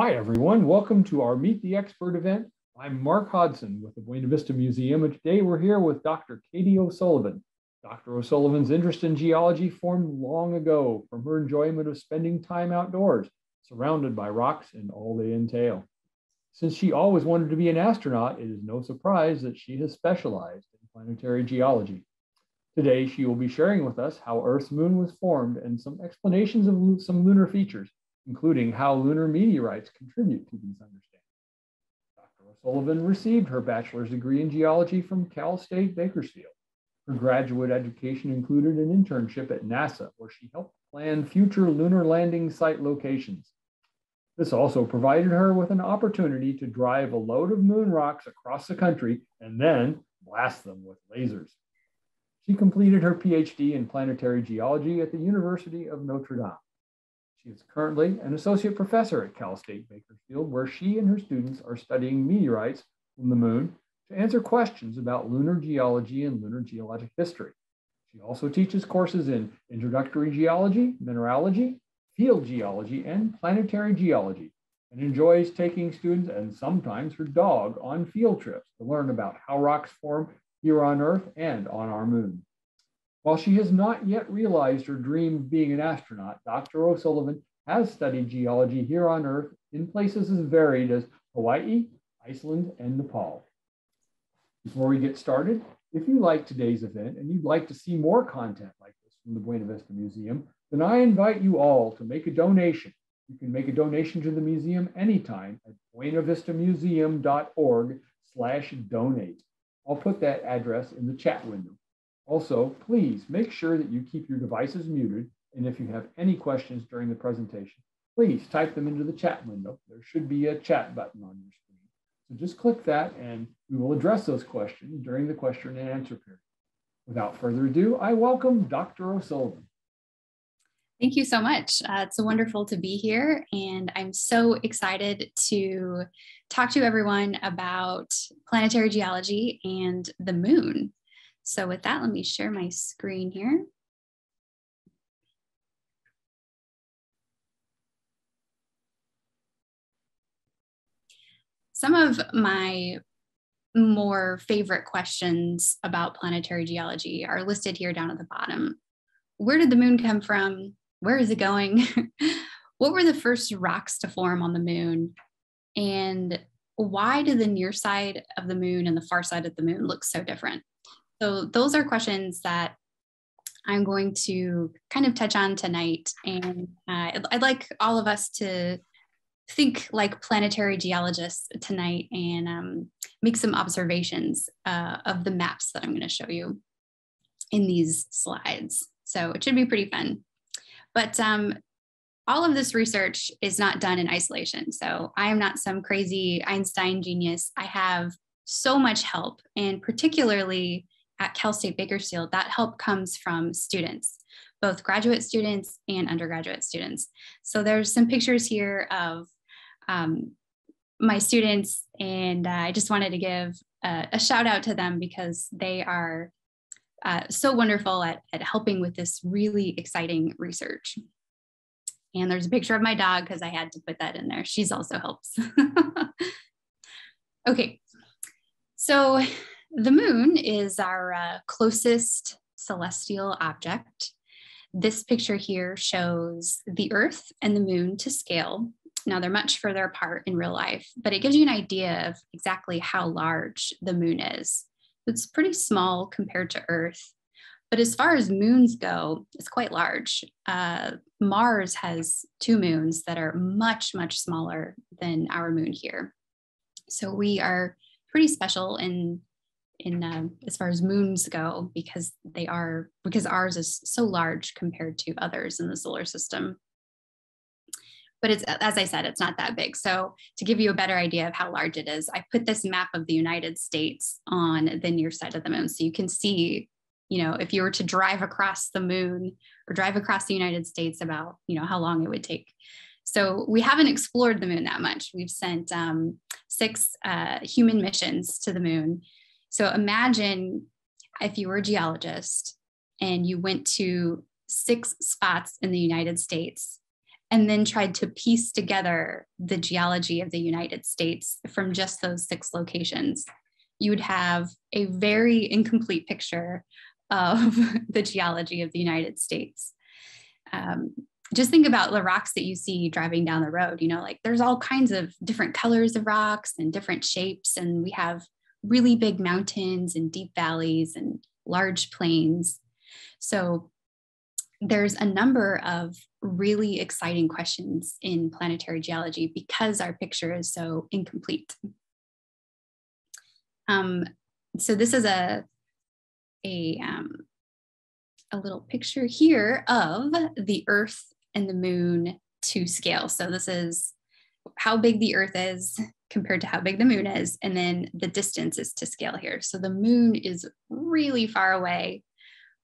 Hi, everyone. Welcome to our Meet the Expert event. I'm Mark Hodson with the Buena Vista Museum, and today we're here with Dr. Katie O'Sullivan. Dr. O'Sullivan's interest in geology formed long ago from her enjoyment of spending time outdoors, surrounded by rocks and all they entail. Since she always wanted to be an astronaut, it is no surprise that she has specialized in planetary geology. Today, she will be sharing with us how Earth's moon was formed and some explanations of some lunar features including how lunar meteorites contribute to these understandings. Dr. O'Sullivan received her bachelor's degree in geology from Cal State Bakersfield. Her graduate education included an internship at NASA, where she helped plan future lunar landing site locations. This also provided her with an opportunity to drive a load of moon rocks across the country and then blast them with lasers. She completed her PhD in planetary geology at the University of Notre Dame. She is currently an associate professor at Cal State Bakersfield, where she and her students are studying meteorites from the moon to answer questions about lunar geology and lunar geologic history. She also teaches courses in introductory geology, mineralogy, field geology, and planetary geology, and enjoys taking students and sometimes her dog on field trips to learn about how rocks form here on Earth and on our moon. While she has not yet realized her dream of being an astronaut, Dr. O'Sullivan has studied geology here on Earth in places as varied as Hawaii, Iceland, and Nepal. Before we get started, if you like today's event and you'd like to see more content like this from the Buena Vista Museum, then I invite you all to make a donation. You can make a donation to the museum anytime at buenavistamuseum.org slash donate. I'll put that address in the chat window. Also, please make sure that you keep your devices muted. And if you have any questions during the presentation, please type them into the chat window. There should be a chat button on your screen. So just click that and we will address those questions during the question and answer period. Without further ado, I welcome Dr. O'Sullivan. Thank you so much. Uh, it's wonderful to be here, and I'm so excited to talk to everyone about planetary geology and the moon. So with that, let me share my screen here. Some of my more favorite questions about planetary geology are listed here down at the bottom. Where did the moon come from? Where is it going? what were the first rocks to form on the moon? And why do the near side of the moon and the far side of the moon look so different? So those are questions that I'm going to kind of touch on tonight. And uh, I'd like all of us to think like planetary geologists tonight and um, make some observations uh, of the maps that I'm going to show you in these slides. So it should be pretty fun. But um, all of this research is not done in isolation. So I am not some crazy Einstein genius. I have so much help, and particularly at Cal State Bakersfield, that help comes from students, both graduate students and undergraduate students. So there's some pictures here of um, my students, and uh, I just wanted to give a, a, shout out to them because they are uh, so wonderful at, at helping with this really exciting research. And there's a picture of my dog because I had to put that in there. She's also helps. okay, so the moon is our uh, closest celestial object. This picture here shows the Earth and the moon to scale. Now they're much further apart in real life, but it gives you an idea of exactly how large the moon is. It's pretty small compared to Earth, but as far as moons go, it's quite large. Uh, Mars has two moons that are much, much smaller than our moon here. So we are pretty special in in uh, as far as moons go because they are because ours is so large compared to others in the solar system. But it's as i said it's not that big. So to give you a better idea of how large it is i put this map of the united states on the near side of the moon. So you can see you know if you were to drive across the moon or drive across the united states about you know how long it would take. So we haven't explored the moon that much. We've sent um, six uh, human missions to the moon so imagine if you were a geologist and you went to six spots in the United States and then tried to piece together the geology of the United States from just those six locations, you would have a very incomplete picture of the geology of the United States. Um, just think about the rocks that you see driving down the road. You know, like there's all kinds of different colors of rocks and different shapes, and we have really big mountains and deep valleys and large plains. So there's a number of really exciting questions in planetary geology because our picture is so incomplete. Um, so this is a, a, um, a little picture here of the Earth and the moon to scale. So this is how big the Earth is compared to how big the moon is. And then the distance is to scale here. So the moon is really far away,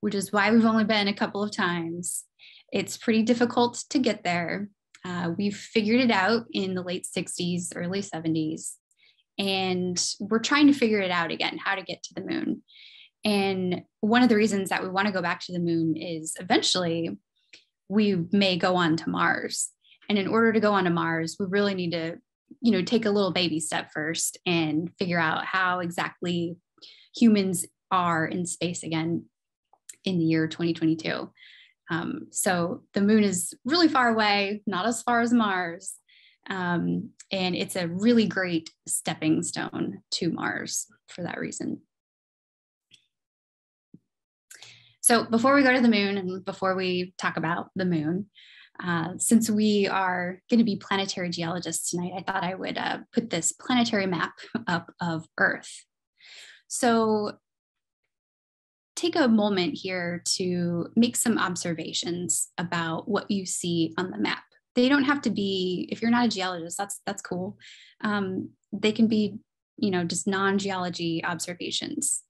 which is why we've only been a couple of times. It's pretty difficult to get there. Uh, we've figured it out in the late 60s, early 70s, and we're trying to figure it out again how to get to the moon. And one of the reasons that we want to go back to the moon is eventually we may go on to Mars. And in order to go on to Mars, we really need to, you know, take a little baby step first and figure out how exactly humans are in space again in the year 2022. Um, so the moon is really far away, not as far as Mars. Um, and it's a really great stepping stone to Mars for that reason. So before we go to the moon and before we talk about the moon, uh, since we are going to be planetary geologists tonight, I thought I would uh, put this planetary map up of Earth. So take a moment here to make some observations about what you see on the map. They don't have to be, if you're not a geologist, that's that's cool. Um, they can be, you know, just non-geology observations.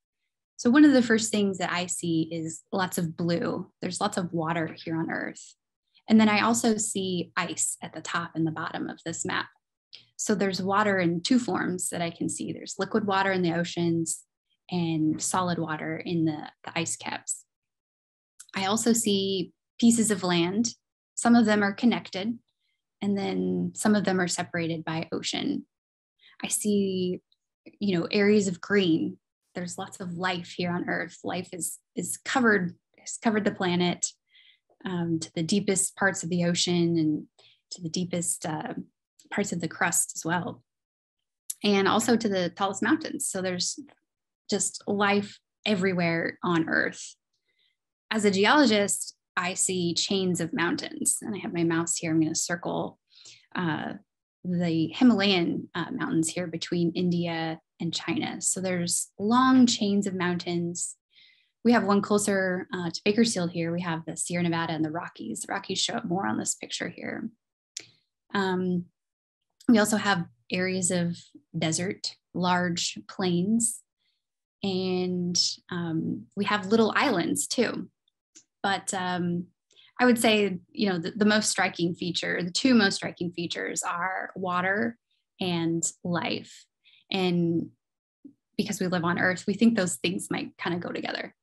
So one of the first things that I see is lots of blue. There's lots of water here on Earth. And then I also see ice at the top and the bottom of this map. So there's water in two forms that I can see. There's liquid water in the oceans and solid water in the, the ice caps. I also see pieces of land. Some of them are connected, and then some of them are separated by ocean. I see, you know, areas of green. There's lots of life here on Earth. Life is is covered has covered the planet um, to the deepest parts of the ocean and to the deepest uh, parts of the crust as well, and also to the tallest mountains. So there's just life everywhere on Earth. As a geologist, I see chains of mountains, and I have my mouse here. I'm going to circle uh, the Himalayan uh, mountains here between India and China. So there's long chains of mountains. We have one closer uh, to Bakersfield here. We have the Sierra Nevada and the Rockies. The Rockies show up more on this picture here. Um, we also have areas of desert, large plains, and um, we have little islands too. But um, I would say, you know, the, the most striking feature, the two most striking features are water and life. And because we live on Earth, we think those things might kind of go together.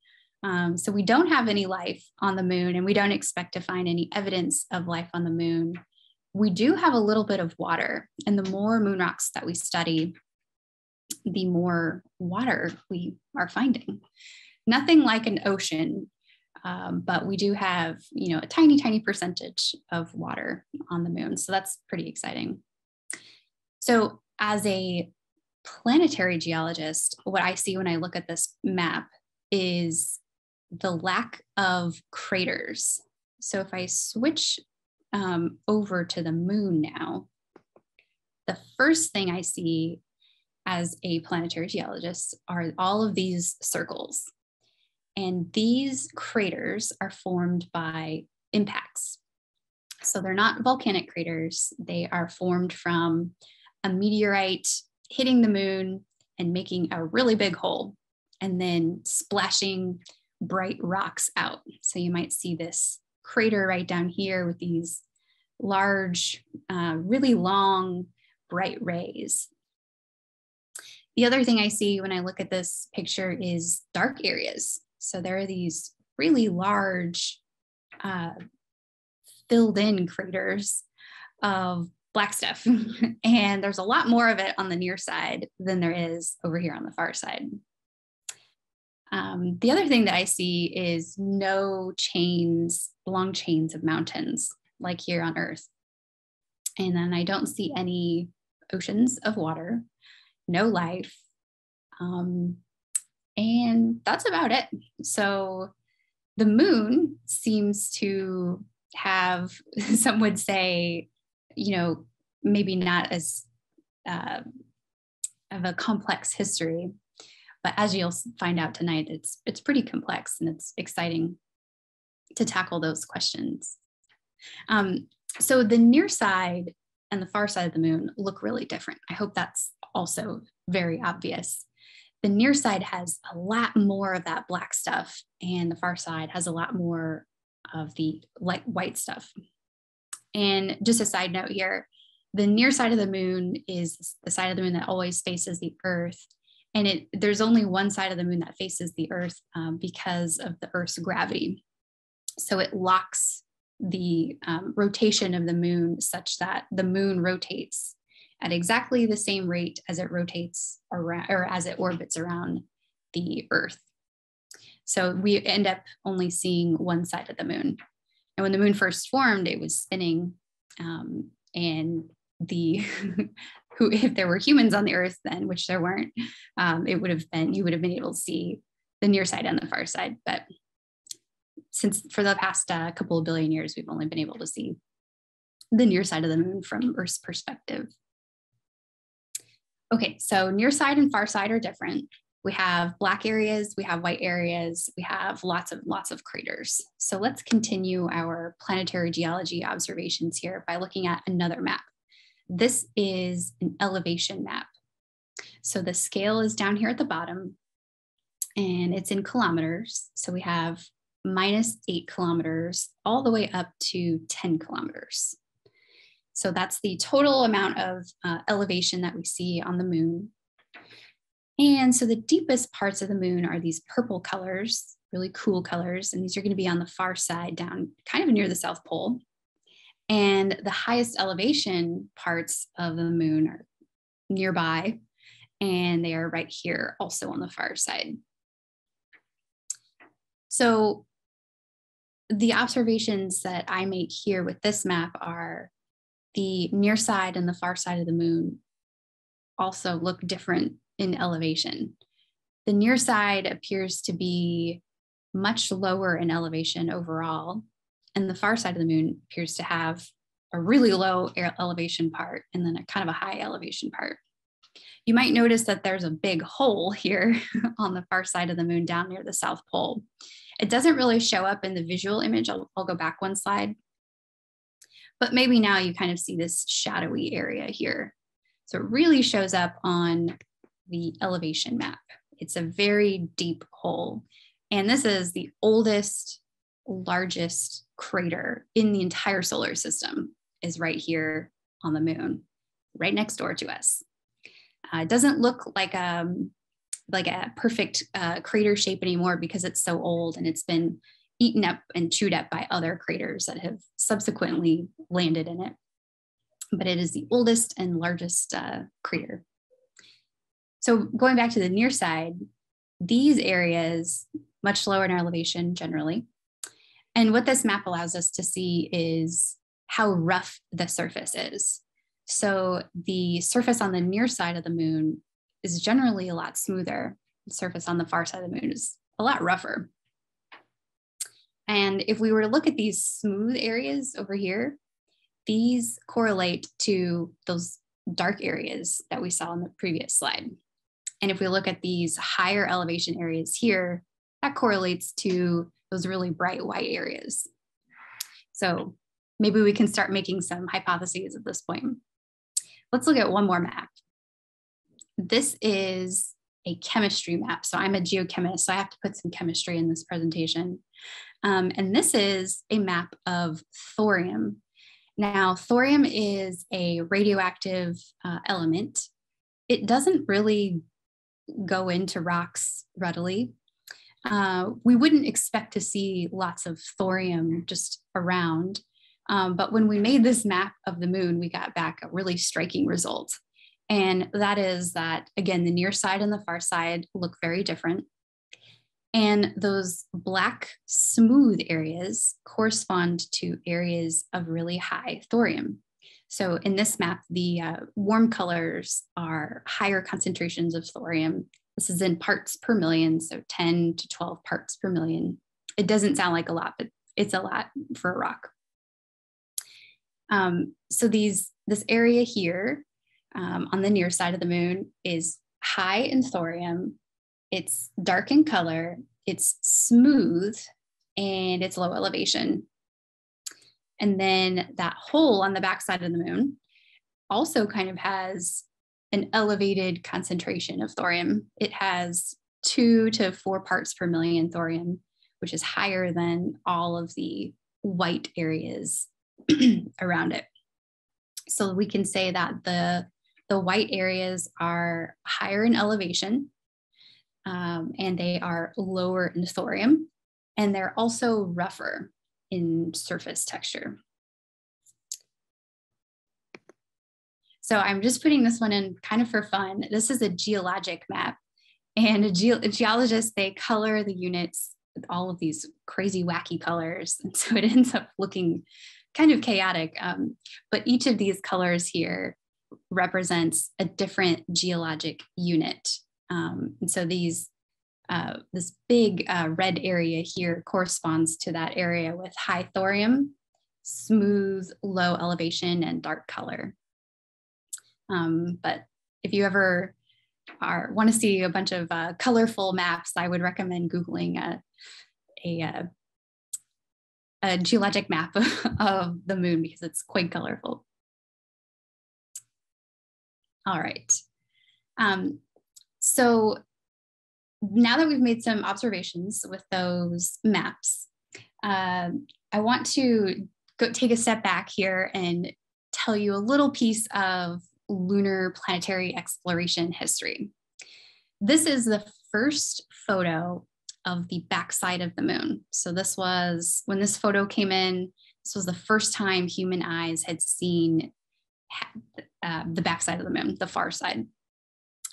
Um, so we don't have any life on the moon, and we don't expect to find any evidence of life on the moon. We do have a little bit of water, and the more moon rocks that we study, the more water we are finding. Nothing like an ocean, um, but we do have, you know, a tiny, tiny percentage of water on the moon. So that's pretty exciting. So as a planetary geologist, what I see when I look at this map is the lack of craters. So if I switch um, over to the moon now, the first thing I see as a planetary geologist are all of these circles. And these craters are formed by impacts. So they're not volcanic craters, they are formed from a meteorite hitting the moon and making a really big hole and then splashing bright rocks out. So you might see this crater right down here with these large, uh, really long, bright rays. The other thing I see when I look at this picture is dark areas. So there are these really large uh, filled in craters of black stuff. and there's a lot more of it on the near side than there is over here on the far side. Um, the other thing that I see is no chains, long chains of mountains like here on Earth. And then I don't see any oceans of water, no life. Um, and that's about it. So the moon seems to have, some would say, you know, maybe not as uh, of a complex history, but as you'll find out tonight, it's it's pretty complex and it's exciting to tackle those questions. Um, so the near side and the far side of the moon look really different. I hope that's also very obvious. The near side has a lot more of that black stuff, and the far side has a lot more of the light white stuff. And just a side note here, the near side of the moon is the side of the moon that always faces the earth. And it, there's only one side of the moon that faces the earth um, because of the earth's gravity. So it locks the um, rotation of the moon such that the moon rotates at exactly the same rate as it rotates around or as it orbits around the earth. So we end up only seeing one side of the moon. And when the moon first formed, it was spinning. Um, and the who if there were humans on the earth then, which there weren't, um, it would have been, you would have been able to see the near side and the far side. But since for the past uh, couple of billion years, we've only been able to see the near side of the moon from Earth's perspective. Okay, so near side and far side are different. We have black areas, we have white areas, we have lots of lots of craters. So let's continue our planetary geology observations here by looking at another map. This is an elevation map. So the scale is down here at the bottom and it's in kilometers. So we have minus eight kilometers all the way up to 10 kilometers. So that's the total amount of uh, elevation that we see on the moon. And so the deepest parts of the moon are these purple colors, really cool colors. And these are going to be on the far side down kind of near the South Pole. And the highest elevation parts of the moon are nearby, and they are right here also on the far side. So the observations that I make here with this map are the near side and the far side of the moon also look different in elevation. The near side appears to be much lower in elevation overall, and the far side of the moon appears to have a really low elevation part and then a kind of a high elevation part. You might notice that there's a big hole here on the far side of the moon down near the South Pole. It doesn't really show up in the visual image. I'll, I'll go back one slide. But maybe now you kind of see this shadowy area here. So it really shows up on the elevation map. It's a very deep hole. And this is the oldest, largest crater in the entire solar system is right here on the moon, right next door to us. Uh, it doesn't look like um, like a perfect uh, crater shape anymore because it's so old and it's been eaten up and chewed up by other craters that have subsequently landed in it. But it is the oldest and largest uh, crater. So going back to the near side, these areas much lower in elevation generally. And what this map allows us to see is how rough the surface is. So the surface on the near side of the moon is generally a lot smoother. The surface on the far side of the moon is a lot rougher. And if we were to look at these smooth areas over here, these correlate to those dark areas that we saw in the previous slide. And if we look at these higher elevation areas here, that correlates to those really bright white areas. So maybe we can start making some hypotheses at this point. Let's look at one more map this is a chemistry map. So I'm a geochemist, so I have to put some chemistry in this presentation. Um, and this is a map of thorium. Now, thorium is a radioactive uh, element. It doesn't really go into rocks readily. Uh, we wouldn't expect to see lots of thorium just around. Um, but when we made this map of the moon, we got back a really striking result. And that is that, again, the near side and the far side look very different. And those black smooth areas correspond to areas of really high thorium. So in this map, the uh, warm colors are higher concentrations of thorium. This is in parts per million, so 10 to 12 parts per million. It doesn't sound like a lot, but it's a lot for a rock. Um, so these this area here um, on the near side of the moon is high in thorium. It's dark in color. It's smooth and it's low elevation. And then that hole on the backside of the moon also kind of has an elevated concentration of thorium. It has two to four parts per million thorium, which is higher than all of the white areas around it. So we can say that the, the white areas are higher in elevation um, and they are lower in thorium, and they're also rougher in surface texture. So I'm just putting this one in kind of for fun. This is a geologic map. And a, ge a geologist, they color the units with all of these crazy wacky colors. And so it ends up looking kind of chaotic. Um, but each of these colors here represents a different geologic unit. Um, and so these uh, this big uh, red area here corresponds to that area with high thorium, smooth, low elevation, and dark color. Um, but if you ever are want to see a bunch of uh, colorful maps, I would recommend Googling a, a, uh, a geologic map of the moon because it's quite colorful. All right. Um, so now that we've made some observations with those maps, uh, I want to go take a step back here and tell you a little piece of lunar planetary exploration history. This is the first photo of the backside of the moon. So this was when this photo came in, this was the first time human eyes had seen uh, the backside of the moon, the far side.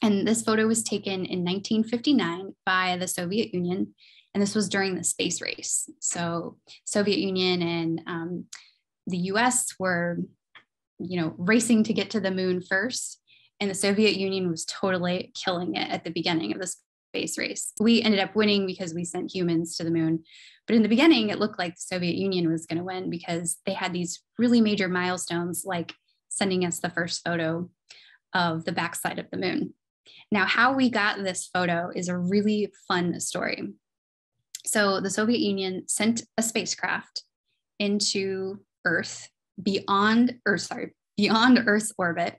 And this photo was taken in 1959 by the Soviet Union. And this was during the space race. So Soviet Union and um, the US were, you know, racing to get to the moon first. And the Soviet Union was totally killing it at the beginning of the space race. We ended up winning because we sent humans to the moon. But in the beginning, it looked like the Soviet Union was going to win because they had these really major milestones, like sending us the first photo of the backside of the moon. Now, how we got this photo is a really fun story. So, the Soviet Union sent a spacecraft into Earth beyond Earth, sorry, beyond Earth's orbit,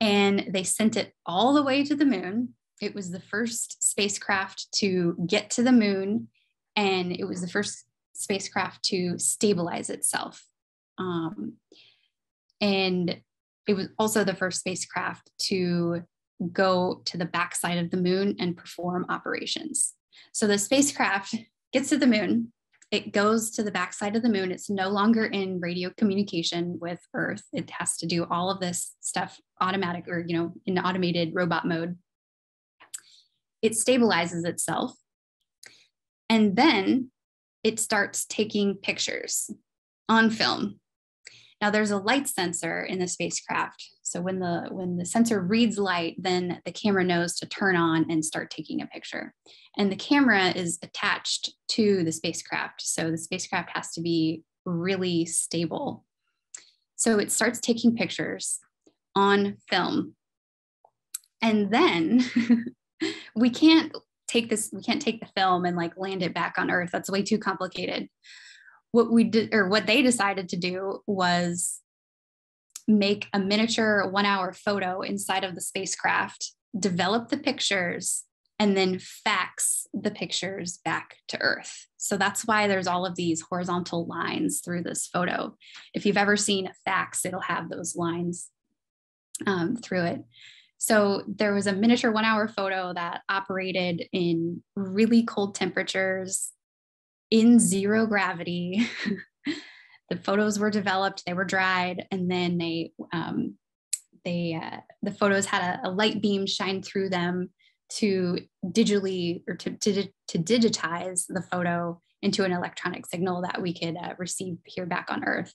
and they sent it all the way to the moon. It was the first spacecraft to get to the moon, and it was the first spacecraft to stabilize itself. Um, and it was also the first spacecraft to go to the backside of the moon and perform operations. So the spacecraft gets to the moon, it goes to the backside of the moon. It's no longer in radio communication with Earth. It has to do all of this stuff automatic or, you know, in automated robot mode. It stabilizes itself. And then it starts taking pictures on film now there's a light sensor in the spacecraft. So when the when the sensor reads light, then the camera knows to turn on and start taking a picture. And the camera is attached to the spacecraft. So the spacecraft has to be really stable. So it starts taking pictures on film. And then we can't take this, we can't take the film and like land it back on Earth. That's way too complicated what we did or what they decided to do was make a miniature one hour photo inside of the spacecraft, develop the pictures, and then fax the pictures back to Earth. So that's why there's all of these horizontal lines through this photo. If you've ever seen a fax, it'll have those lines um, through it. So there was a miniature one hour photo that operated in really cold temperatures in zero gravity the photos were developed, they were dried, and then they um, they uh, the photos had a, a, light beam shine through them to digitally or to, to, to digitize the photo into an electronic signal that we could uh, receive here back on Earth.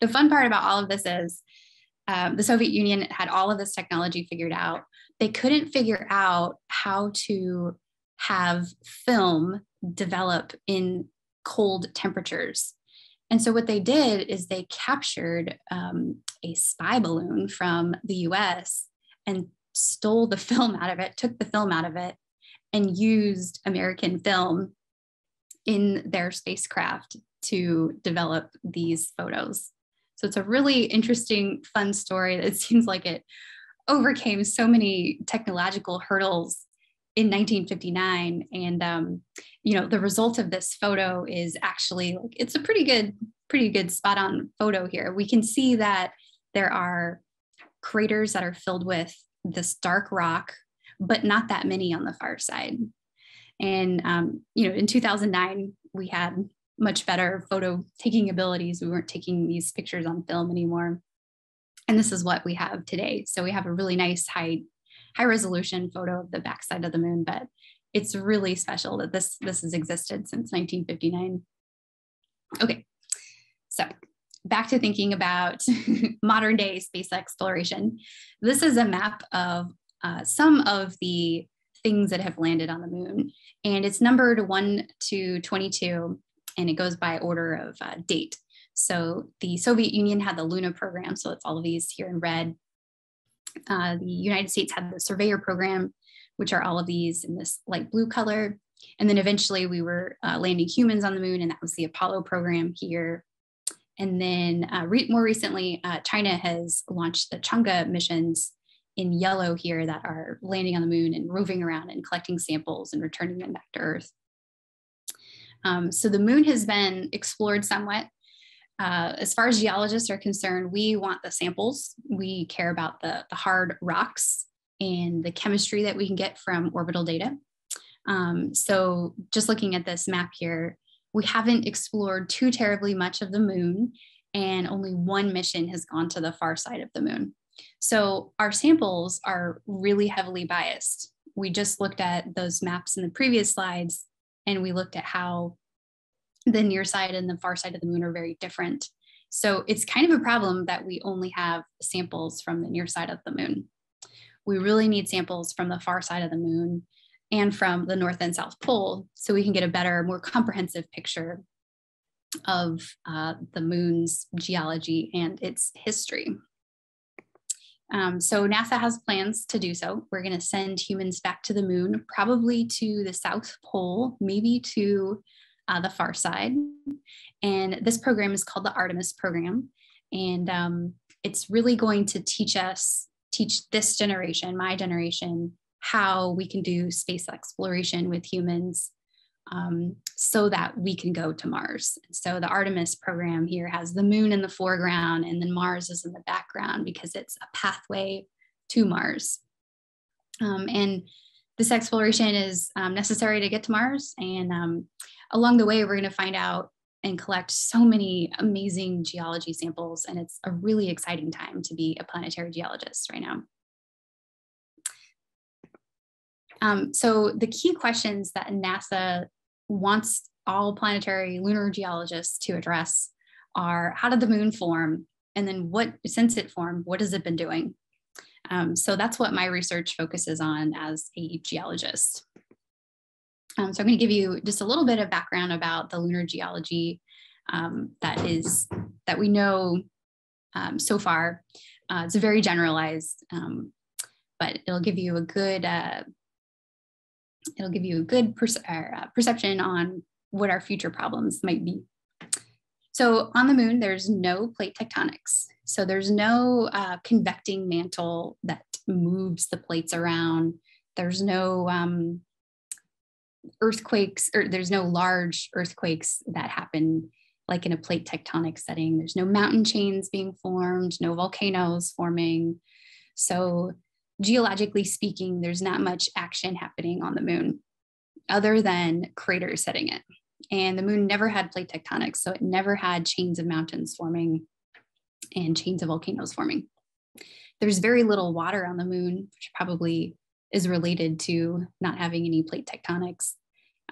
The fun part about all of this is um, the Soviet Union had all of this technology figured out. They couldn't figure out how to have film develop in cold temperatures. And so what they did is they captured um, a spy balloon from the US and stole the film out of it, took the film out of it, and used American film in their spacecraft to develop these photos. So it's a really interesting, fun story that seems like it overcame so many technological hurdles in 1959 and um, you know the result of this photo is actually like it's a pretty good pretty good spot on photo here. We can see that there are craters that are filled with this dark rock but not that many on the far side. And um, you know in 2009 we had much better photo taking abilities. We weren't taking these pictures on film anymore. And this is what we have today. So we have a really nice high high resolution photo of the backside of the moon, but it's really special that this, this has existed since 1959. Okay, so back to thinking about modern day space exploration. This is a map of uh, some of the things that have landed on the moon, and it's numbered 1 to 22, and it goes by order of uh, date. So the Soviet Union had the Luna program, so it's all of these here in red. Uh, the United States had the Surveyor program, which are all of these in this light blue color. And then eventually we were uh, landing humans on the moon, and that was the Apollo program here. And then uh, re more recently, uh, China has launched the Chang'e missions in yellow here that are landing on the moon and roving around and collecting samples and returning them back to Earth. Um, so the moon has been explored somewhat uh, as far as geologists are concerned, we want the samples. We care about the, the hard rocks and the chemistry that we can get from orbital data. Um, so just looking at this map here, we haven't explored too terribly much of the moon and only one mission has gone to the far side of the moon. So our samples are really heavily biased. We just looked at those maps in the previous slides and we looked at how the near side and the far side of the moon are very different. So it's kind of a problem that we only have samples from the near side of the moon. We really need samples from the far side of the moon and from the north and south pole so we can get a better, more comprehensive picture of uh, the moon's geology and its history. Um, so NASA has plans to do so. We're going to send humans back to the moon, probably to the South Pole, maybe to uh, the far side. And this program is called the Artemis program. And um, it's really going to teach us, teach this generation, my generation, how we can do space exploration with humans um, so that we can go to Mars. So the Artemis program here has the moon in the foreground and then Mars is in the background because it's a pathway to Mars. Um, and this exploration is um, necessary to get to Mars. And um, along the way, we're going to find out and collect so many amazing geology samples. And it's a really exciting time to be a planetary geologist right now. Um, so the key questions that NASA wants all planetary lunar geologists to address are how did the moon form? And then what, since it formed, what has it been doing? Um, so that's what my research focuses on as a geologist. Um, so I'm going to give you just a little bit of background about the lunar geology um, that is that we know um, so far. Uh, it's very generalized, um, but it'll give you a good uh, it'll give you a good uh, perception on what our future problems might be. So on the moon, there's no plate tectonics. So there's no uh, convecting mantle that moves the plates around. There's no um, earthquakes or there's no large earthquakes that happen like in a plate tectonic setting. There's no mountain chains being formed, no volcanoes forming. So, geologically speaking, there's not much action happening on the moon other than craters hitting it. And the moon never had plate tectonics, so it never had chains of mountains forming and chains of volcanoes forming. There's very little water on the moon, which probably is related to not having any plate tectonics.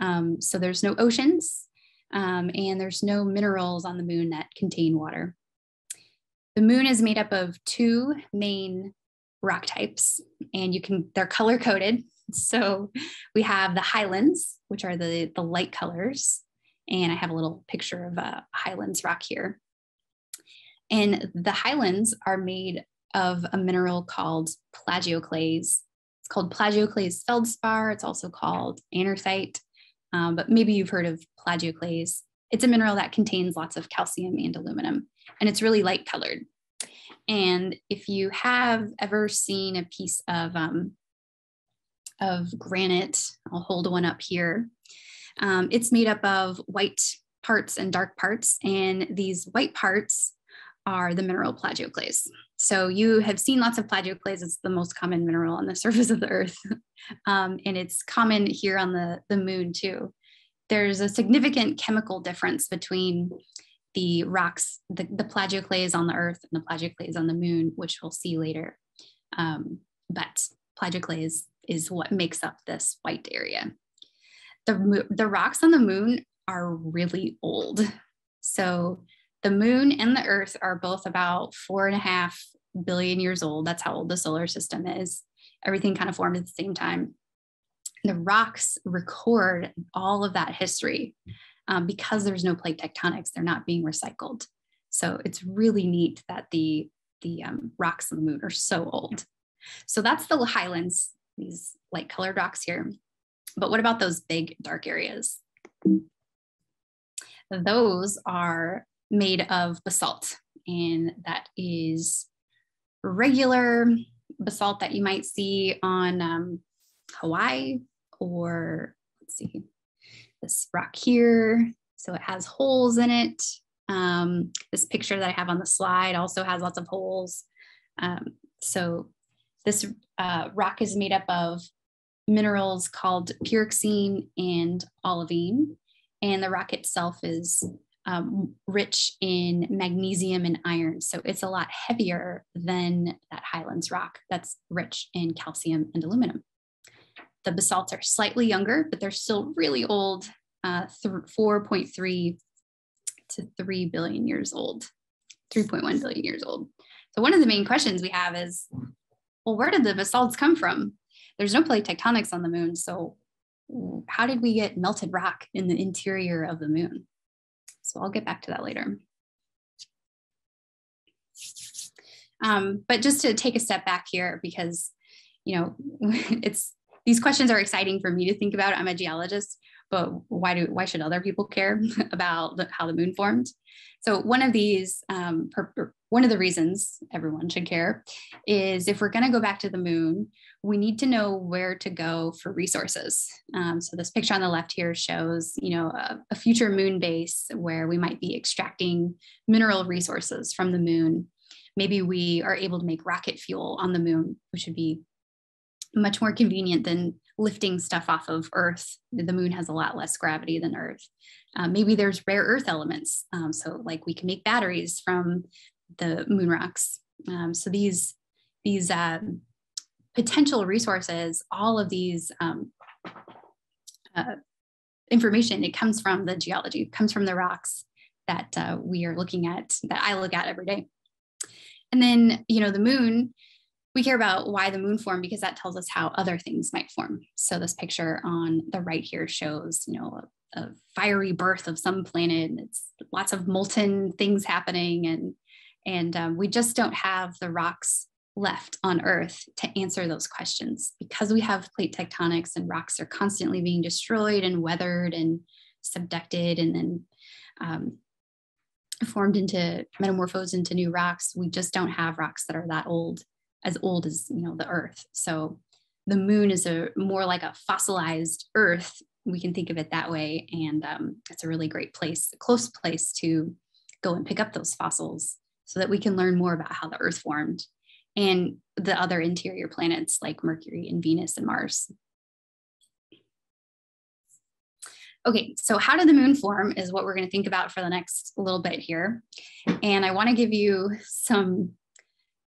Um, so there's no oceans um, and there's no minerals on the moon that contain water. The moon is made up of two main rock types and you can, they're color coded. So we have the highlands, which are the, the light colors. And I have a little picture of a highlands rock here. And the highlands are made of a mineral called plagioclase. It's called plagioclase feldspar. It's also called anorthite, um, but maybe you've heard of plagioclase. It's a mineral that contains lots of calcium and aluminum, and it's really light colored. And if you have ever seen a piece of, um, of granite, I'll hold one up here. Um, it's made up of white parts and dark parts, and these white parts are the mineral plagioclase. So you have seen lots of plagioclase. It's the most common mineral on the surface of the earth. um, and it's common here on the, the moon too. There's a significant chemical difference between the rocks, the, the plagioclase on the earth and the plagioclase on the moon, which we'll see later. Um, but plagioclase is what makes up this white area. The, the rocks on the moon are really old. So the moon and the earth are both about four and a half billion years old. That's how old the solar system is. Everything kind of formed at the same time. The rocks record all of that history um, because there's no plate tectonics, they're not being recycled. So it's really neat that the, the um, rocks on the moon are so old. So that's the highlands, these light colored rocks here. But what about those big dark areas? Those are made of basalt, and that is regular basalt that you might see on um, Hawaii or let's see, this rock here. So it has holes in it. Um, this picture that I have on the slide also has lots of holes. Um, so this uh, rock is made up of minerals called pyroxene and olivine. And the rock itself is um, rich in magnesium and iron. So it's a lot heavier than that Highlands rock that's rich in calcium and aluminum. The basalts are slightly younger, but they're still really old, uh, 4.3 to 3 billion years old, 3.1 billion years old. So one of the main questions we have is, well, where did the basalts come from? There's no plate tectonics on the moon, so how did we get melted rock in the interior of the moon? So I'll get back to that later. Um, but just to take a step back here, because you know, it's these questions are exciting for me to think about. I'm a geologist, but why do why should other people care about the, how the moon formed? So one of these, um, per, one of the reasons everyone should care is if we're going to go back to the moon, we need to know where to go for resources. Um, so this picture on the left here shows, you know, a, a, future moon base where we might be extracting mineral resources from the moon. Maybe we are able to make rocket fuel on the moon, which would be much more convenient than lifting stuff off of Earth. The moon has a lot less gravity than Earth. Uh, maybe there's rare Earth elements. Um, so like we can make batteries from the moon rocks. Um, so these, these um, potential resources, all of these um, uh, information, it comes from the geology, comes from the rocks that uh, we are looking at, that I look at every day. And then, you know, the moon, we care about why the moon formed because that tells us how other things might form. So this picture on the right here shows, you know, a, a fiery birth of some planet. It's lots of molten things happening, and and um, we just don't have the rocks left on Earth to answer those questions. Because we have plate tectonics and rocks are constantly being destroyed and weathered and subducted and then um, formed into metamorphosed into new rocks, we just don't have rocks that are that old, as old as you know the Earth. So the moon is a more like a fossilized Earth. We can think of it that way, and um, it's a really great place, a close place to go and pick up those fossils so that we can learn more about how the Earth formed and the other interior planets like Mercury and Venus and Mars. Okay, so how did the moon form is what we're going to think about for the next little bit here. And I want to give you some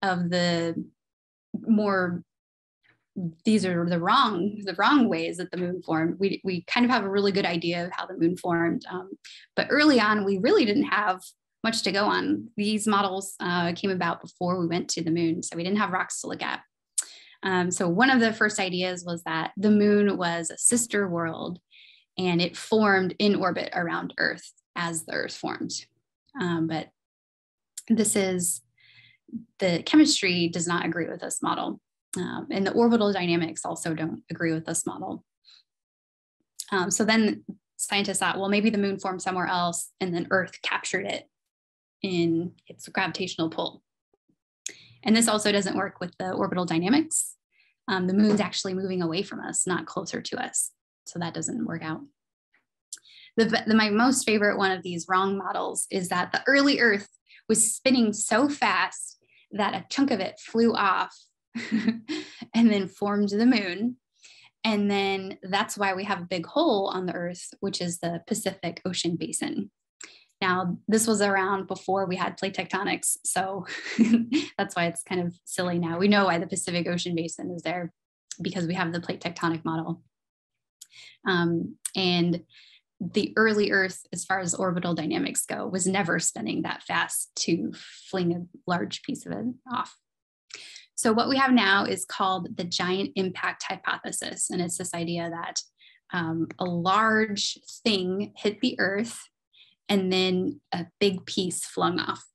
of the more these are the wrong the wrong ways that the moon formed. We, we kind of have a really good idea of how the moon formed um, but early on we really didn't have much to go on. These models uh, came about before we went to the moon so we didn't have rocks to look at. Um, so one of the first ideas was that the moon was a sister world and it formed in orbit around earth as the earth formed. Um, but this is the chemistry does not agree with this model um, and the orbital dynamics also don't agree with this model. Um, so then scientists thought, well, maybe the moon formed somewhere else and then Earth captured it in its gravitational pull. And this also doesn't work with the orbital dynamics. Um, the moon's actually moving away from us, not closer to us. So that doesn't work out. The, the, my most favorite one of these wrong models is that the early Earth was spinning so fast that a chunk of it flew off and then formed the moon. And then that's why we have a big hole on the earth, which is the Pacific Ocean Basin. Now, this was around before we had plate tectonics. So that's why it's kind of silly now. We know why the Pacific Ocean Basin is there because we have the plate tectonic model. Um, and the early Earth, as far as orbital dynamics go, was never spinning that fast to fling a large piece of it off. So, what we have now is called the giant impact hypothesis. And it's this idea that um, a large thing hit the earth and then a big piece flung off.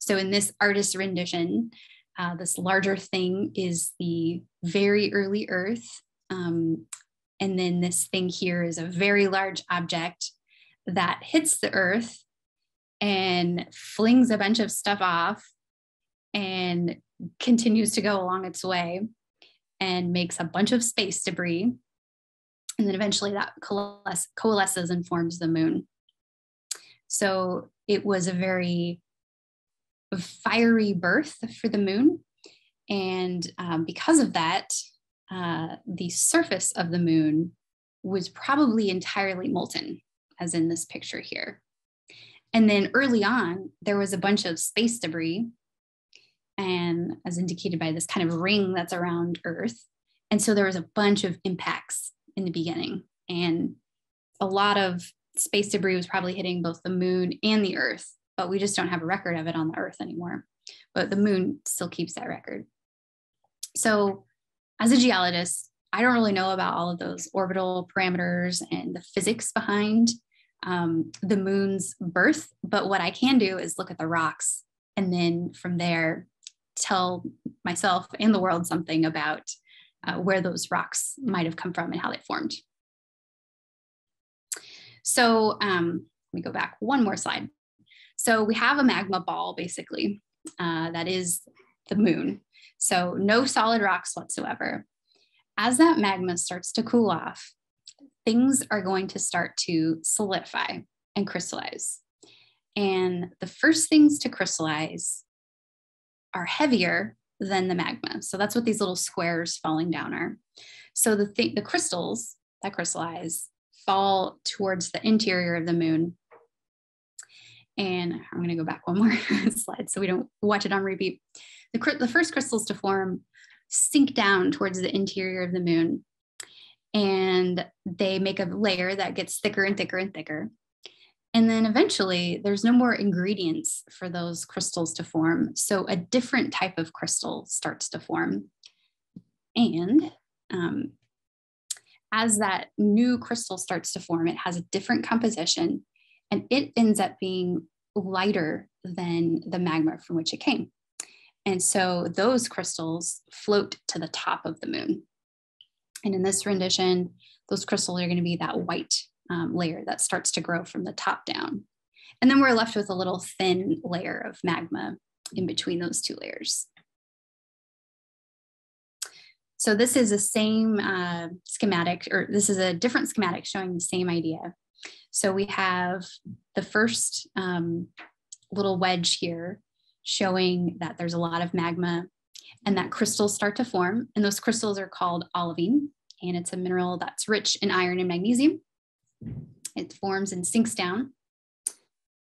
So, in this artist rendition, uh, this larger thing is the very early earth. Um, and then this thing here is a very large object that hits the earth and flings a bunch of stuff off and continues to go along its way and makes a bunch of space debris. And then eventually that coalesce, coalesces and forms the moon. So it was a very fiery birth for the moon. And um, because of that, uh, the surface of the moon was probably entirely molten, as in this picture here. And then early on, there was a bunch of space debris and as indicated by this kind of ring that's around Earth. And so there was a bunch of impacts in the beginning, and a lot of space debris was probably hitting both the moon and the Earth, but we just don't have a record of it on the Earth anymore. But the moon still keeps that record. So, as a geologist, I don't really know about all of those orbital parameters and the physics behind um, the moon's birth, but what I can do is look at the rocks and then from there tell myself and the world something about uh, where those rocks might have come from and how they formed. So um, let me go back one more slide. So we have a magma ball basically uh, that is the moon. So no solid rocks whatsoever. As that magma starts to cool off, things are going to start to solidify and crystallize. And the first things to crystallize are heavier than the magma. So that's what these little squares falling down are. So the, th- the crystals that crystallize fall towards the interior of the moon. And I'm going to go back one more slide so we don't watch it on repeat. The, the first crystals to form sink down towards the interior of the moon and they make a layer that gets thicker and thicker and thicker. And then eventually, there's no more ingredients for those crystals to form. So a different type of crystal starts to form. And um, as that new crystal starts to form, it has a different composition and it ends up being lighter than the magma from which it came. And so those crystals float to the top of the moon. And in this rendition, those crystals are going to be that white um, layer that starts to grow from the top down. And then we're left with a little thin layer of magma in between those two layers. So this is the same uh, schematic, or this is a different schematic showing the same idea. So we have the first um, little wedge here showing that there's a lot of magma and that crystals start to form. And those crystals are called olivine, and it's a mineral that's rich in iron and magnesium. It forms and sinks down.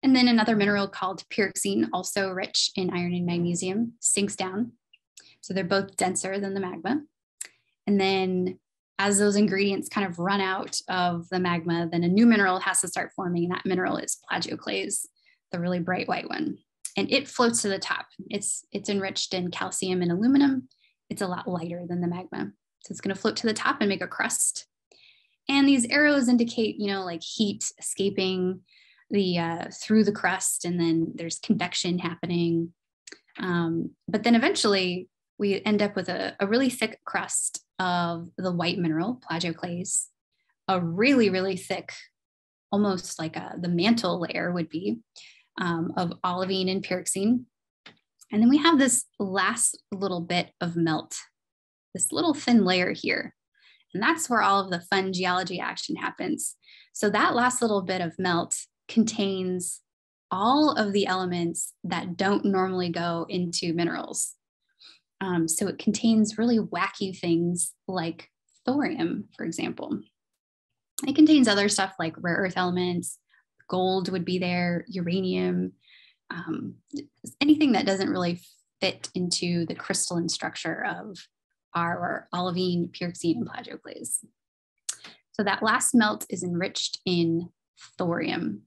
And then another mineral called pyroxene, also rich in iron and magnesium, sinks down. So they're both denser than the magma. And then as those ingredients kind of run out of the magma, then a new mineral has to start forming. And that mineral is plagioclase, the really bright white one. And it floats to the top. It's, it's enriched in calcium and aluminum. It's a lot lighter than the magma. So it's going to float to the top and make a crust. And these arrows indicate, you know, like heat escaping the uh, through the crust, and then there's convection happening. Um, but then eventually we end up with a, a really thick crust of the white mineral, plagioclase, a really, really thick, almost like a, the mantle layer would be um, of olivine and pyroxene. And then we have this last little bit of melt, this little thin layer here. And that's where all of the fun geology action happens. So that last little bit of melt contains all of the elements that don't normally go into minerals. Um, so it contains really wacky things like thorium, for example. It contains other stuff like rare earth elements, gold would be there, uranium, um, anything that doesn't really fit into the crystalline structure of our olivine, pyroxene, and plagioclase. So that last melt is enriched in thorium.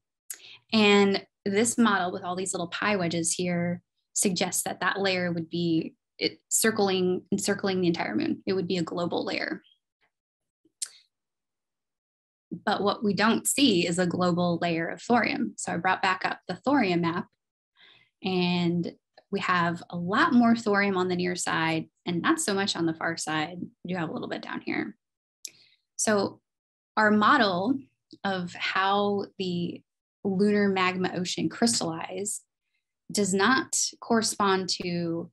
And this model with all these little pie wedges here suggests that that layer would be circling encircling the entire moon. It would be a global layer. But what we don't see is a global layer of thorium. So I brought back up the thorium map and we have a lot more thorium on the near side and not so much on the far side. We do have a little bit down here. So our model of how the lunar magma ocean crystallize does not correspond to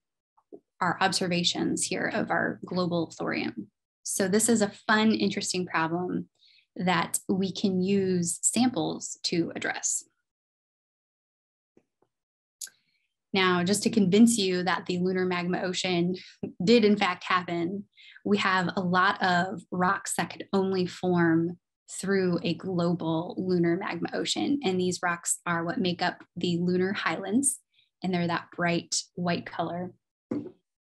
our observations here of our global thorium. So this is a fun, interesting problem that we can use samples to address. Now, just to convince you that the lunar magma ocean did in fact happen, we have a lot of rocks that could only form through a global lunar magma ocean. And these rocks are what make up the lunar highlands, and they're that bright white color.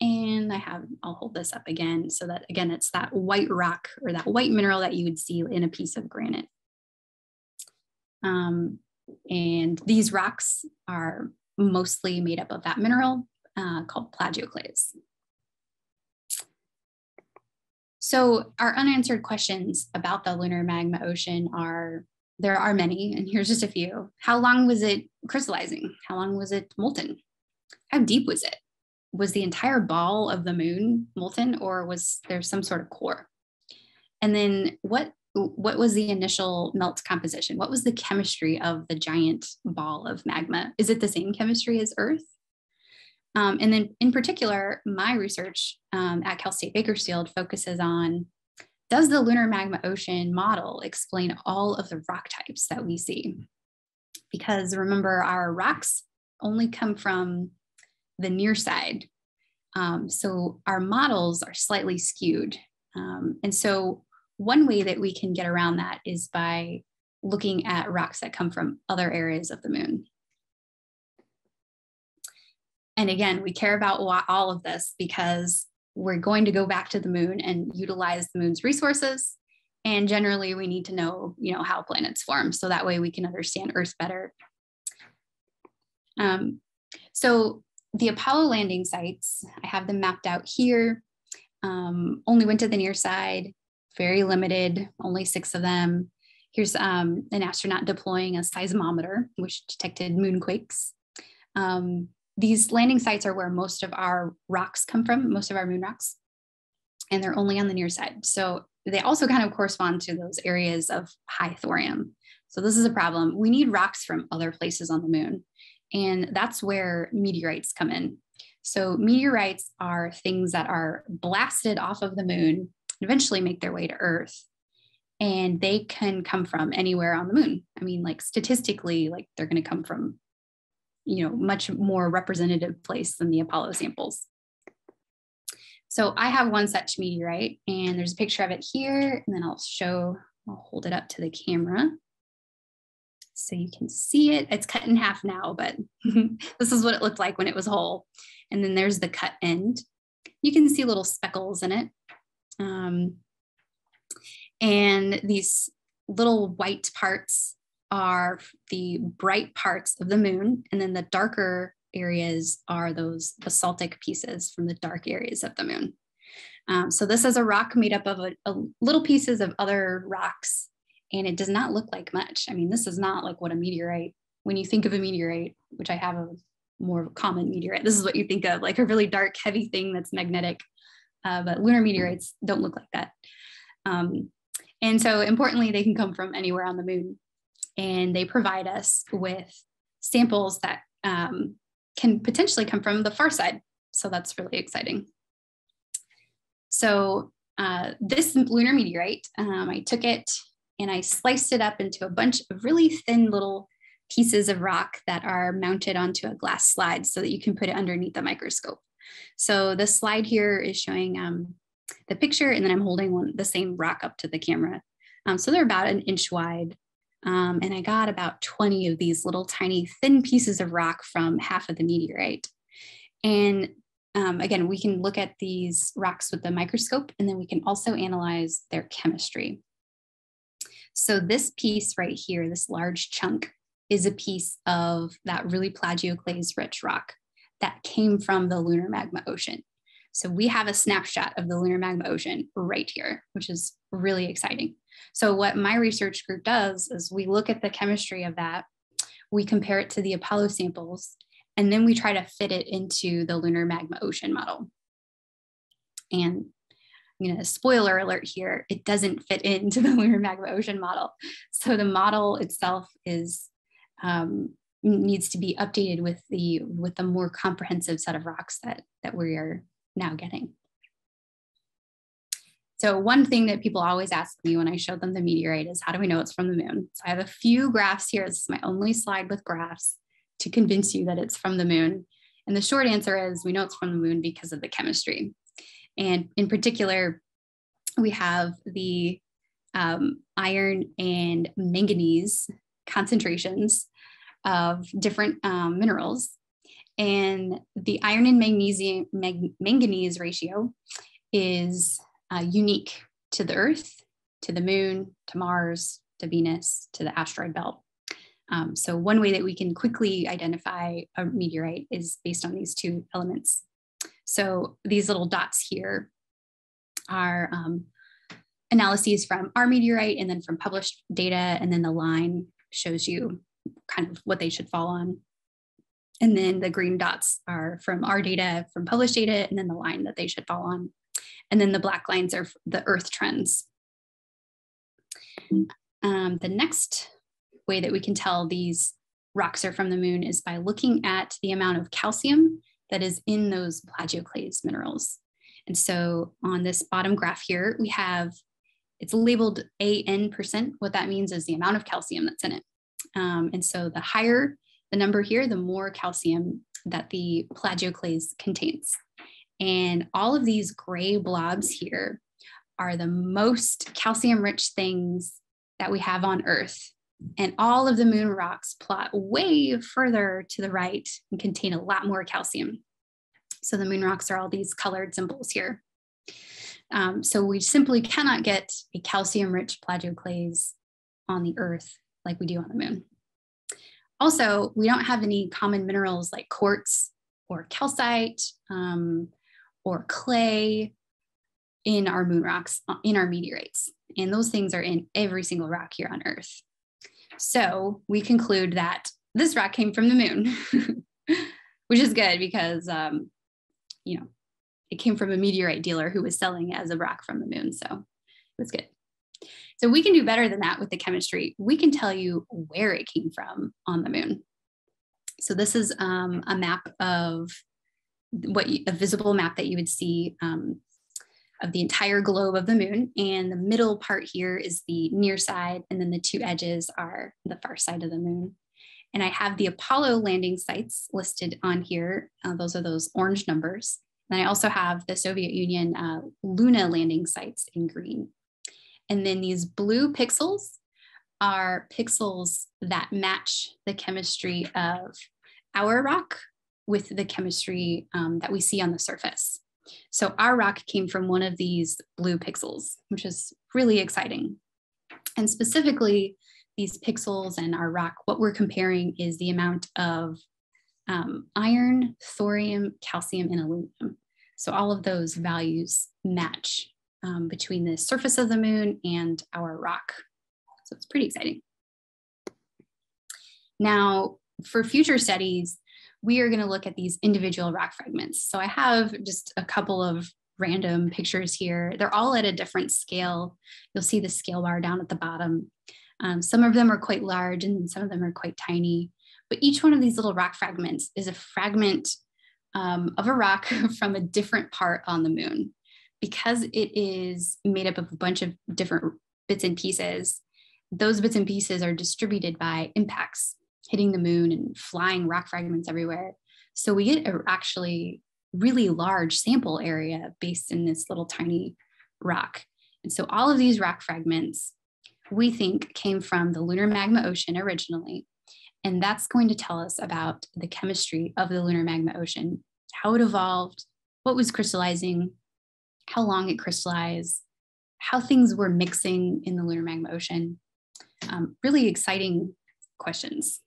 And I have, I'll hold this up again so that again, it's that white rock or that white mineral that you would see in a piece of granite. Um, and these rocks are mostly made up of that mineral uh, called plagioclase. So our unanswered questions about the lunar magma ocean are, there are many, and here's just a few. How long was it crystallizing? How long was it molten? How deep was it? Was the entire ball of the moon molten or was there some sort of core? And then what what was the initial melt composition? What was the chemistry of the giant ball of magma? Is it the same chemistry as Earth? Um, and then in particular, my research um, at Cal State Bakersfield focuses on, does the lunar magma ocean model explain all of the rock types that we see? Because remember, our rocks only come from the near side. Um, so our models are slightly skewed. Um, and so one way that we can get around that is by looking at rocks that come from other areas of the moon. And again, we care about all of this because we're going to go back to the moon and utilize the moon's resources. And generally, we need to know, you know, how planets form, so that way we can understand Earth better. Um, so the Apollo landing sites, I have them mapped out here. Um, only went to the near side very limited, only six of them. Here's um, an astronaut deploying a seismometer, which detected moonquakes. Um, these landing sites are where most of our rocks come from, most of our moon rocks, and they're only on the near side. So they also kind of correspond to those areas of high thorium. So this is a problem. We need rocks from other places on the moon. And that's where meteorites come in. So meteorites are things that are blasted off of the moon eventually make their way to Earth. And they can come from anywhere on the moon. I mean, like statistically, like they're going to come from, you know, much more representative place than the Apollo samples. So I have one such meteorite, and there's a picture of it here, and then I'll show, I'll hold it up to the camera. So you can see it. It's cut in half now, but this is what it looked like when it was whole. And then there's the cut end. You can see little speckles in it. Um, and these little white parts are the bright parts of the moon. And then the darker areas are those basaltic pieces from the dark areas of the moon. Um, so this is a rock made up of a, a little pieces of other rocks and it does not look like much. I mean, this is not like what a meteorite, when you think of a meteorite, which I have a more common meteorite, this is what you think of like a really dark, heavy thing that's magnetic. Uh, but lunar meteorites don't look like that. Um, and so importantly, they can come from anywhere on the moon and they provide us with samples that um, can potentially come from the far side. So that's really exciting. So uh, this lunar meteorite, um, I took it and I sliced it up into a bunch of really thin little pieces of rock that are mounted onto a glass slide so that you can put it underneath the microscope. So the slide here is showing um, the picture and then I'm holding one, the same rock up to the camera. Um, so they're about an inch wide. Um, and I got about 20 of these little tiny thin pieces of rock from half of the meteorite. And um, again, we can look at these rocks with the microscope and then we can also analyze their chemistry. So this piece right here, this large chunk, is a piece of that really plagioclase rich rock that came from the lunar magma ocean. So we have a snapshot of the lunar magma ocean right here, which is really exciting. So what my research group does is we look at the chemistry of that, we compare it to the Apollo samples, and then we try to fit it into the lunar magma ocean model. And you know, spoiler alert here, it doesn't fit into the lunar magma ocean model. So the model itself is um, needs to be updated with the with the more comprehensive set of rocks that that we are now getting. So one thing that people always ask me when I show them the meteorite is how do we know it's from the moon? So I have a few graphs here. This is my only slide with graphs to convince you that it's from the moon. And the short answer is we know it's from the moon because of the chemistry. And in particular, we have the um, iron and manganese concentrations of different um, minerals. And the iron and magnesium, mag, manganese ratio is uh, unique to the Earth, to the moon, to Mars, to Venus, to the asteroid belt. Um, so one way that we can quickly identify a meteorite is based on these two elements. So these little dots here are um, analyses from our meteorite and then from published data. And then the line shows you kind of what they should fall on. And then the green dots are from our data, from published data, and then the line that they should fall on. And then the black lines are the earth trends. Um, the next way that we can tell these rocks are from the moon is by looking at the amount of calcium that is in those plagioclase minerals. And so on this bottom graph here, we have, it's labeled AN percent. What that means is the amount of calcium that's in it. Um, and so the higher the number here, the more calcium that the plagioclase contains. And all of these gray blobs here are the most calcium rich things that we have on Earth. And all of the moon rocks plot way further to the right and contain a lot more calcium. So the moon rocks are all these colored symbols here. Um, so we simply cannot get a calcium rich plagioclase on the earth like we do on the moon. Also, we don't have any common minerals like quartz or calcite um, or clay in our moon rocks, uh, in our meteorites. And those things are in every single rock here on Earth. So we conclude that this rock came from the moon, which is good because um, you know, it came from a meteorite dealer who was selling it as a rock from the moon. So it was good. So we can do better than that with the chemistry. We can tell you where it came from on the moon. So this is um, a map of what you, a visible map that you would see um, of the entire globe of the moon. And the middle part here is the near side, and then the two edges are the far side of the moon. And I have the Apollo landing sites listed on here. Uh, those are those orange numbers. And I also have the Soviet Union uh, Luna landing sites in green. And then these blue pixels are pixels that match the chemistry of our rock with the chemistry um, that we see on the surface. So our rock came from one of these blue pixels, which is really exciting. And specifically, these pixels and our rock, what we're comparing is the amount of um, iron, thorium, calcium, and aluminum. So all of those values match um, between the surface of the moon and our rock. So it's pretty exciting. Now, for future studies, we are going to look at these individual rock fragments. So I have just a couple of random pictures here. They're all at a different scale. You'll see the scale bar down at the bottom. Um, some of them are quite large and some of them are quite tiny. But each one of these little rock fragments is a fragment um, of a rock from a different part on the moon. Because it is made up of a bunch of different bits and pieces, those bits and pieces are distributed by impacts hitting the moon and flying rock fragments everywhere. So we get a actually really large sample area based in this little tiny rock. And so all of these rock fragments we think came from the lunar magma ocean originally. And that's going to tell us about the chemistry of the lunar magma ocean, how it evolved, what was crystallizing, how long it crystallized, how things were mixing in the lunar magma ocean. Um, really exciting questions.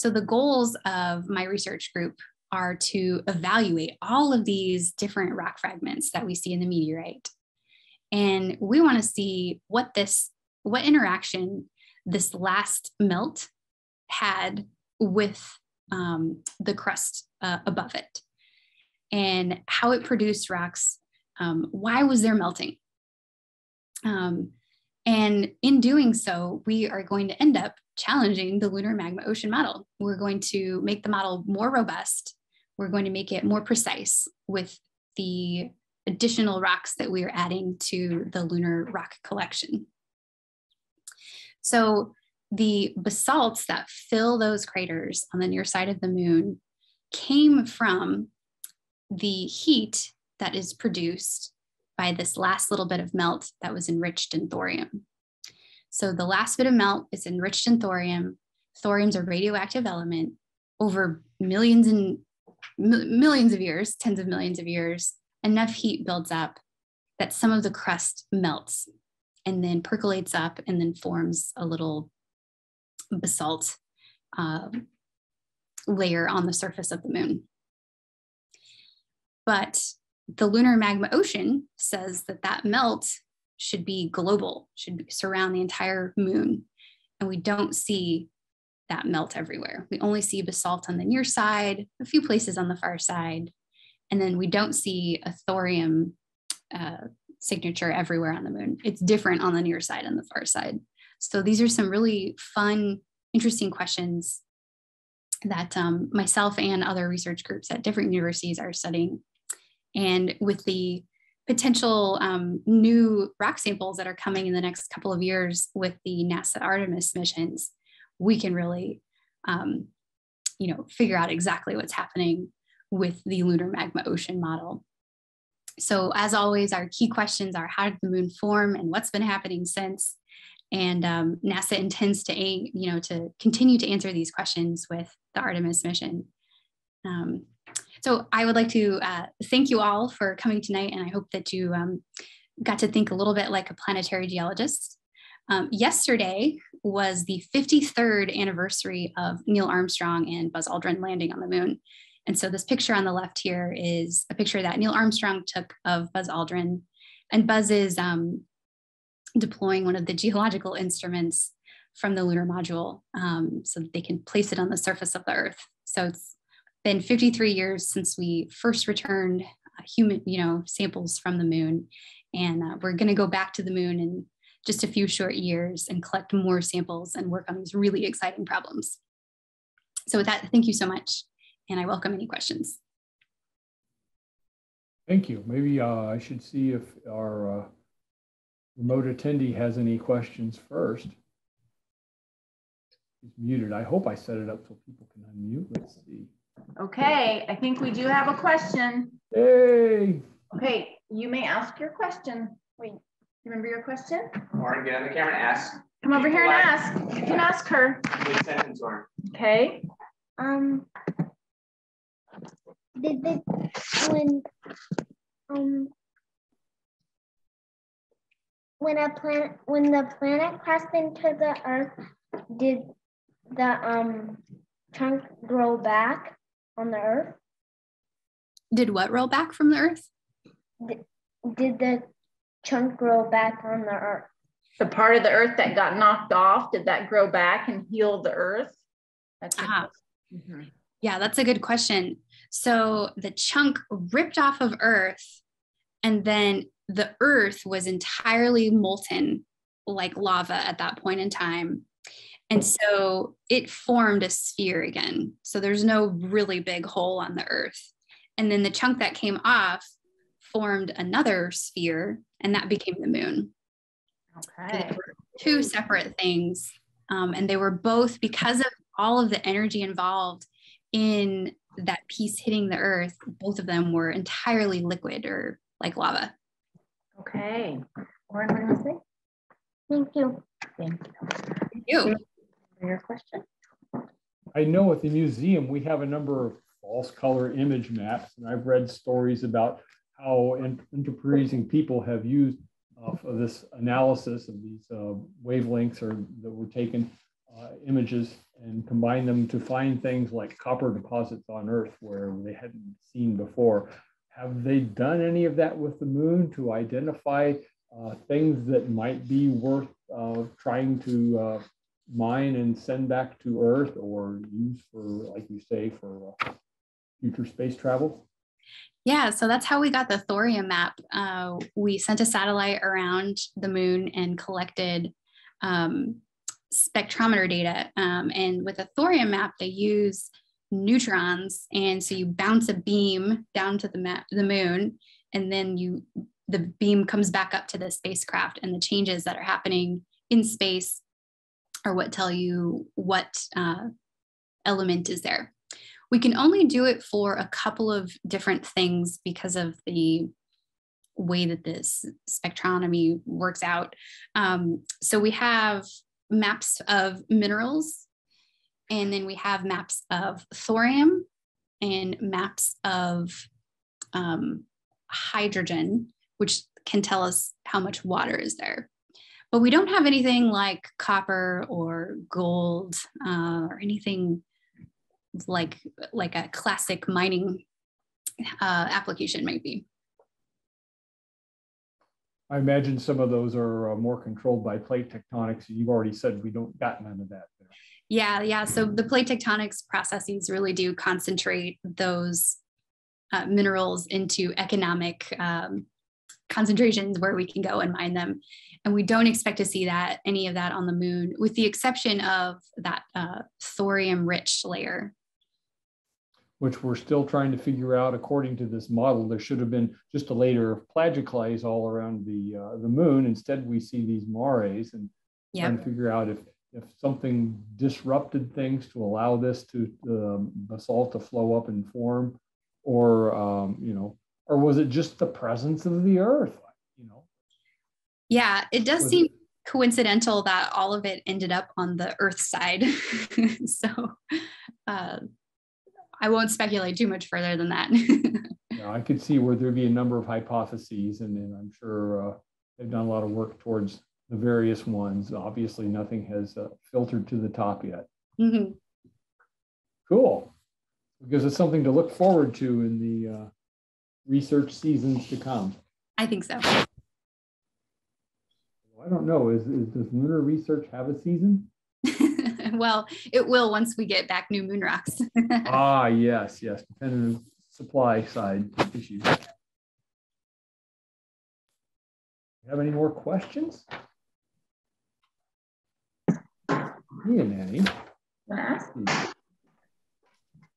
So the goals of my research group are to evaluate all of these different rock fragments that we see in the meteorite. And we want to see what this, what interaction this last melt had with um, the crust uh, above it and how it produced rocks. Um, why was there melting? Um, and in doing so, we are going to end up challenging the lunar magma ocean model. We're going to make the model more robust. We're going to make it more precise with the additional rocks that we are adding to the lunar rock collection. So the basalts that fill those craters on the near side of the moon came from the heat that is produced by this last little bit of melt that was enriched in thorium. So the last bit of melt is enriched in thorium. Thorium's a radioactive element over millions and millions of years, tens of millions of years, enough heat builds up that some of the crust melts and then percolates up and then forms a little basalt uh, layer on the surface of the moon. But the lunar magma ocean says that that melt should be global, should surround the entire moon. And we don't see that melt everywhere. We only see basalt on the near side, a few places on the far side, and then we don't see a thorium uh, signature everywhere on the moon. It's different on the near side and the far side. So these are some really fun, interesting questions that um, myself and other research groups at different universities are studying. And with the potential um, new rock samples that are coming in the next couple of years with the NASA Artemis missions, we can really, um, you know, figure out exactly what's happening with the lunar magma ocean model. So as always, our key questions are how did the moon form and what's been happening since? And um, NASA intends to aim, you know, to continue to answer these questions with the Artemis mission. So I would like to uh, thank you all for coming tonight, and I hope that you um, got to think a little bit like a planetary geologist. Um, yesterday was the 53rd anniversary of Neil Armstrong and Buzz Aldrin landing on the moon. And so this picture on the left here is a picture that Neil Armstrong took of Buzz Aldrin. And Buzz is um, deploying one of the geological instruments from the lunar module um, so that they can place it on the surface of the Earth. So it's been 53 years since we first returned uh, human, you know, samples from the moon. And uh, we're going to go back to the moon in just a few short years and collect more samples and work on these really exciting problems. So with that, thank you so much. And I welcome any questions. Thank you. Maybe uh, I should see if our uh, remote attendee has any questions first. He's muted. I hope I set it up so people can unmute. Let's see. Okay, I think we do have a question. Hey. Okay, you may ask your question. Wait, remember your question? Lauren, get on the camera and ask. Come over here and ask. You can ask her. Good sentence, Lauren. Okay. Um, did the when um when a planet when the planet crashed into the Earth, did the um chunk grow back on the Earth? Did what roll back from the Earth? Did did the chunk grow back on the Earth? The part of the earth that got knocked off, did that grow back and heal the earth? That's a Ah. Mhm. Yeah, that's a good question. So the chunk ripped off of Earth, and then the Earth was entirely molten like lava at that point in time. And so it formed a sphere again. So there's no really big hole on the Earth. And then the chunk that came off formed another sphere, and that became the moon. Okay. they were two separate things. Um, and they were both because of all of the energy involved in that piece hitting the earth, both of them were entirely liquid or like lava. Okay. Lauren, what do you say? Thank you. Thank you You. For your question. I know at the museum, we have a number of false color image maps, and I've read stories about how enterprising people have used uh, for this analysis of these uh, wavelengths or that were taken uh, images and combine them to find things like copper deposits on Earth where they hadn't seen before. Have they done any of that with the moon to identify uh, things that might be worth uh, trying to uh, mine and send back to Earth or use for, like you say, for uh, future space travel? Yeah, so that's how we got the thorium map. Uh, we sent a satellite around the moon and collected um, spectrometer data. Um, and with a thorium map, they use neutrons, and so you bounce a beam down to the map, the moon, and then you the beam comes back up to the spacecraft, and the changes that are happening in space are what tell you what uh, element is there. We can only do it for a couple of different things because of the way that this spectrometry works out. Um, so we have maps of minerals, and then we have maps of thorium and maps of um, hydrogen, which can tell us how much water is there. But we don't have anything like copper or gold uh, or anything like like a classic mining uh, application might be. I imagine some of those are uh, more controlled by plate tectonics. You've already said we don't got none of that there. Yeah, yeah. So the plate tectonics processes really do concentrate those uh, minerals into economic um, concentrations where we can go and mine them. And we don't expect to see that any of that on the moon, with the exception of that uh, thorium rich layer. which we're still trying to figure out according to this model. There should have been just a layer of plagioclase all around the uh, the moon. Instead, we see these mares and trying Yeah. to figure out if if something disrupted things to allow this to the basalt to flow up and form, or um, you know, or was it just the presence of the Earth? You know, Yeah, it does Was seem coincidental that all of it ended up on the Earth side. so uh, I won't speculate too much further than that. know, I could see where there'd be a number of hypotheses, and then I'm sure uh, they've done a lot of work towards the various ones. Obviously, nothing has uh, filtered to the top yet. Mhm. Cool. Because it's something to look forward to in the uh, research seasons to come. I think so. I don't know. Is, is does lunar research have a season? well, it will once we get back new moon rocks. ah, yes, yes. Depending on supply side issues. Have any more questions? Ian, any? Wanna?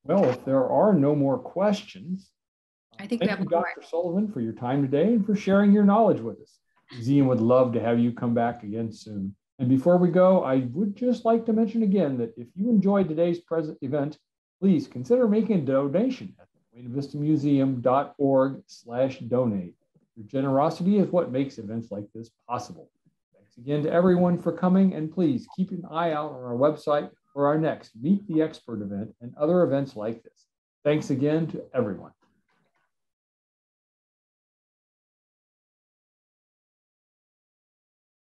Well, if there are no more questions, I think we thank have you, one more. Dr. Sullivan, for your time today and for sharing your knowledge with us. Zian would love to have you come back again soon. And before we go, I would just like to mention again that if you enjoyed today's present event, please consider making a donation at buenavistamuseum.org slash donate. Your generosity is what makes events like this possible. Thanks again to everyone for coming, and please keep an eye out on our website for our next Meet the Expert event and other events like this. Thanks again to everyone.